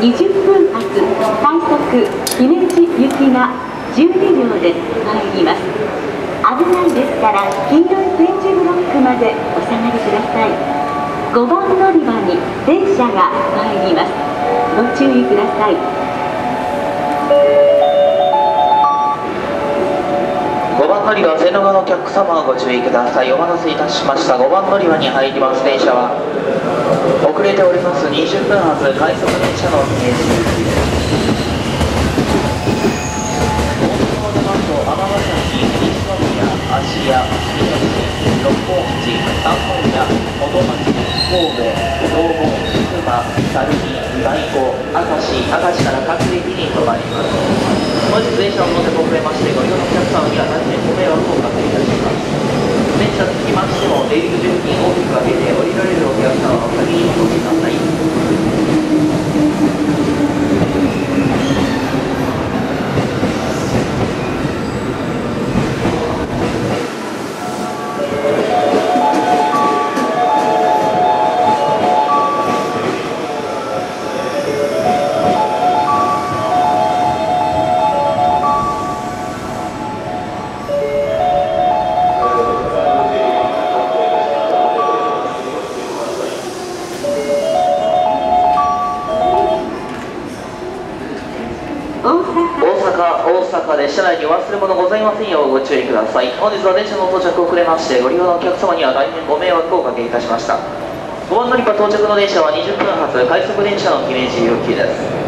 20分発快速姫路行きが12両で参ります。危ないですから黄色い点字ブロックまでお下がりください。5番乗り場に電車が参ります。ご注意ください。5番乗り場線路側のお客様ご注意ください。お待たせいたしました。5番乗り場に入ります。電車はれております。20分発快速電車の停止大阪を出ます電車を乗せ遅れましてご利用のお客様には大変ご迷惑をおかけいたします電車つきましても出入り口付近阪大阪で車内に忘れ物ございませんようご注意ください。本日は電車の到着遅れましてご利用のお客様には大変ご迷惑をおかけいたしました。5番乗り場到着の電車は20分発快速電車の姫路行きです。